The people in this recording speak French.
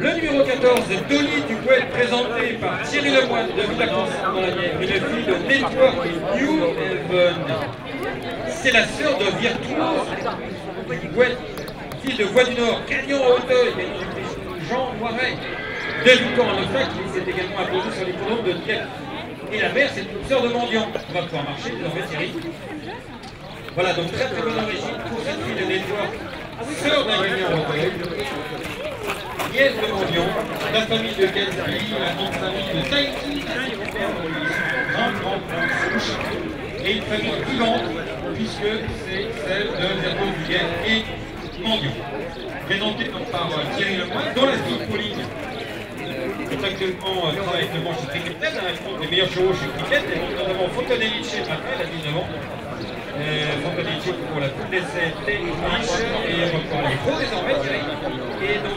Le numéro 14, Dolly Duguet, présenté par Thierry Lemoine de Villacrosse dans la Nièvre, une fille de Network New Haven. C'est la sœur de Virtuose fille de Voix du Nord, gagnant à Hauteuil, Jean Moiret. Débutant en obstacle, il s'est également imposé sur les colonnes de Dieppe. Et la mère, c'est une sœur de mendiant. On va pouvoir marcher désormais Thierry. Voilà, donc très très bonne origine pour cette fille de Network, sœur d'un gagnant à. Nièce de Mendion, la famille de Gatsby, la grande famille de Tahiti, grande grande grande souche, et une famille vivante, puisque c'est celle de Zerbo Duguet et Mendion. Présenté donc par euh, Thierry Lemoyne, dont la fille Pauline est actuellement euh, travaille avec le manche Cricket, elle rencontre les meilleurs chevaux chez Cricket, et notamment Fontanelli Matin, elle a 19 ans. Euh, Fontanelli pour la coupe d'essai Tennis et pouvoir les pros désormais